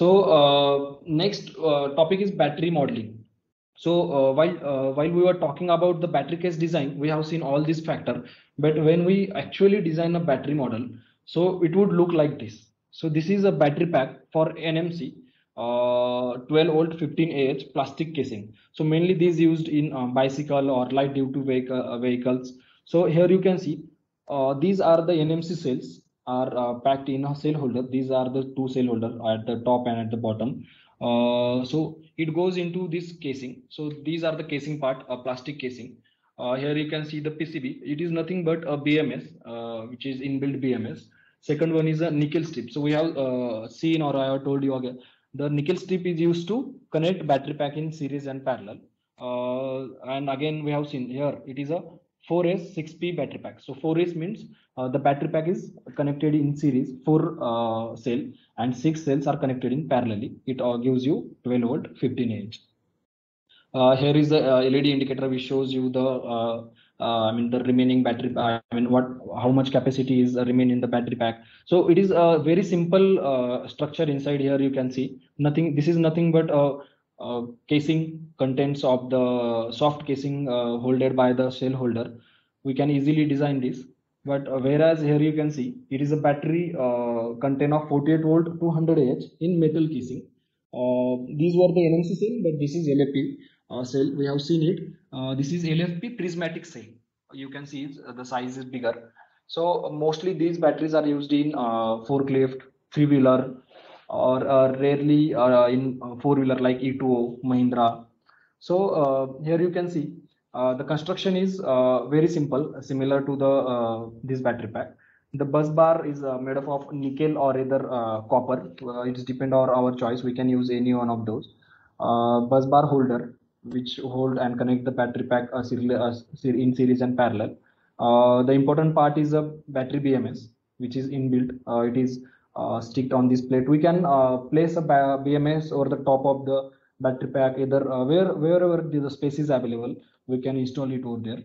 So next topic is battery modeling. So uh, while uh, while we were talking about the battery case design, we have seen all these factor. But when we actually design a battery model, so it would look like this. So this is a battery pack for NMC, uh, 12 volt 15 Ah plastic casing. So mainly these used in uh, bicycle or light duty vehicle, uh, vehicles. So here you can see uh, these are the NMC cells are uh, packed in a cell holder. These are the two cell holder at the top and at the bottom. Uh, so it goes into this casing. So these are the casing part, a plastic casing. Uh, here you can see the PCB. It is nothing but a BMS, uh, which is inbuilt BMS. Second one is a nickel strip. So we have uh, seen or I have told you again, the nickel strip is used to connect battery pack in series and parallel. Uh, and again, we have seen here, it is a 4S 6P battery pack. So 4S means uh, the battery pack is connected in series, four uh, cell and six cells are connected in parallelly. It uh, gives you 12 volt 15 Ah. here is the uh, LED indicator which shows you the uh, I mean the remaining battery. I mean what how much capacity is remain in the battery pack. So it is a very simple structure inside here. You can see nothing. This is nothing but a casing contents of the soft casing uh, holded by the cell holder. We can easily design this but uh, whereas here you can see it is a battery uh, contain of 48 volt 200 ah in metal casing. Uh, these were the nmc cell but this is lfp uh, cell. We have seen it. Uh, this is lfp prismatic cell. You can see the size is bigger. So mostly these batteries are used in forklift three wheeler or rarely in four wheeler like e2o mahindra so here you can see uh, the construction is uh, very simple, similar to the uh, this battery pack. The bus bar is uh, made up of nickel or either uh, copper. it's depend on our choice. We can use any one of those. bus bar holder, which hold and connect the battery pack in series and parallel. the important part is a battery BMS, which is inbuilt. it is sticked on this plate. We can uh, place a BMS over the top of the battery pack either where wherever the space is available we can install it over there.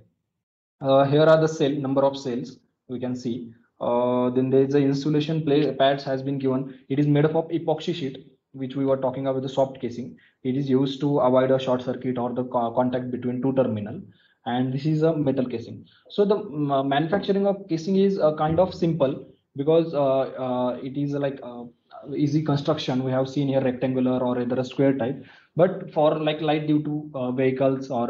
Uh, here are the cell number of cells we can see. Uh, then there is the insulation pads has been given. It is made up of epoxy sheet which we were talking about the soft casing. It is used to avoid a short circuit or the contact between two terminal. And this is a metal casing. So the uh, manufacturing of casing is a kind of simple because uh, uh, it is like uh, easy construction we have seen here rectangular or either a square type but for like light duty vehicles or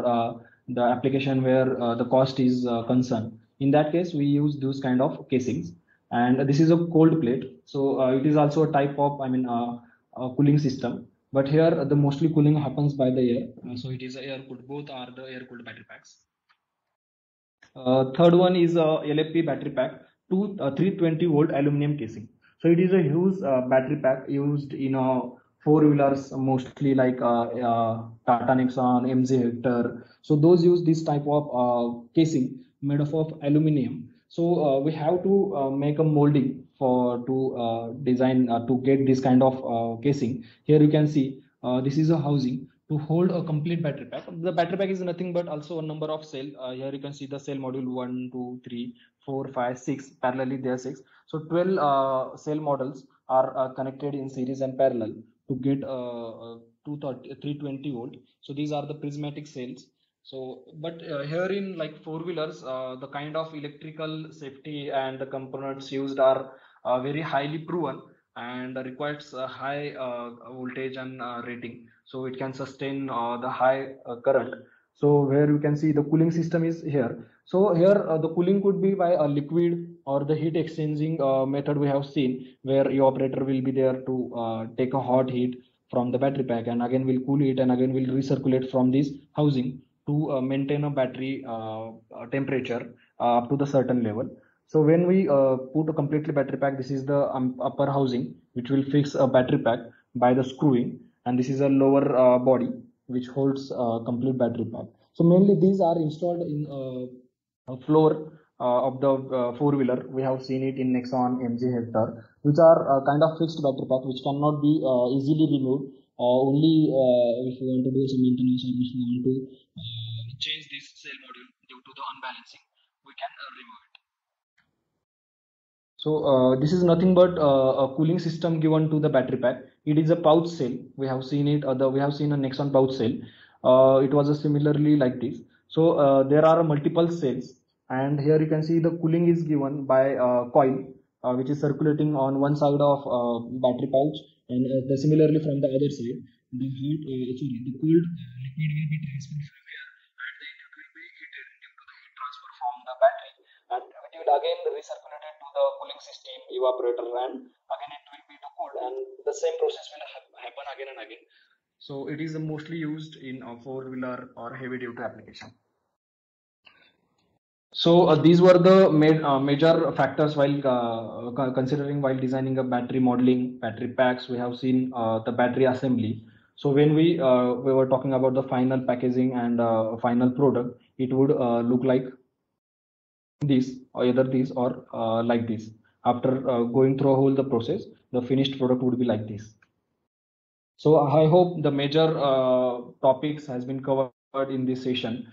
the application where uh, the cost is uh, concerned. In that case, we use those kind of casings. And this is a cold plate. So uh, it is also a type of, I mean, a cooling system. But here, the mostly cooling happens by the air. so it is air cooled. Both are the air cooled battery packs. third one is a LFP battery pack, two, 320 volt aluminum casing. So it is a huge battery pack used in a four wheelers mostly like uh, uh, Tata Nexon, MG Hector. So those use this type of uh, casing made up of aluminum. So uh, we have to uh, make a molding for to uh, design to get this kind of casing. Here you can see this is a housing to hold a complete battery pack. The battery pack is nothing but also a number of cell. here you can see the cell module one, two, three, four, five, six. Parallelly there are six. So 12 cell models are connected in series and parallel to get uh, 320 volt so these are the prismatic cells so but uh, here in like four wheelers uh, the kind of electrical safety and the components used are uh, very highly proven and requires a high uh, voltage and uh, rating. So it can sustain the high current. So where you can see the cooling system is here. So here the cooling could be by a liquid or the heat exchanging uh, method we have seen where evaporator will be there to uh, take a hot heat from the battery pack and again will cool it and again will recirculate from this housing to uh, maintain a battery uh, uh, temperature uh, up to the certain level so when we put a completely battery pack this is the um, upper housing which will fix a battery pack by the screwing. And this is a lower body which holds a complete battery pack. So mainly these are installed in a floor uh, of the uh, four wheeler we have seen it in nexon mg hector which are uh, kind of fixed battery pack which cannot be easily removed. Only if you want to do some maintenance or if you want to change this cell module due to the unbalancing we can remove it So uh, this is nothing but uh, a cooling system given to the battery pack. It is a pouch cell. We have seen it. Uh, we have seen a Nexon pouch cell. Uh, it was a similarly like this. So uh, there are multiple cells, and here you can see the cooling is given by uh, coil, which is circulating on one side of battery pouch, and similarly from the other side, the heat, sorry, the cooled liquid will be transferred from here, and then it will be heated due to the heat transfer from the battery, and again recirculated to the cooling system evaporator, and again it will be cooled, and the same process will happen again and again. So it is mostly used in a four-wheeler or heavy-duty application. So uh, these were the ma uh, major factors while uh, considering while designing a battery modeling, battery packs. We have seen uh, the battery assembly. So when we uh, we were talking about the final packaging and uh, final product, it would look like this, or either this or like this. After going through whole the process, the finished product would be like this. So I hope the major uh, topics has been covered in this session.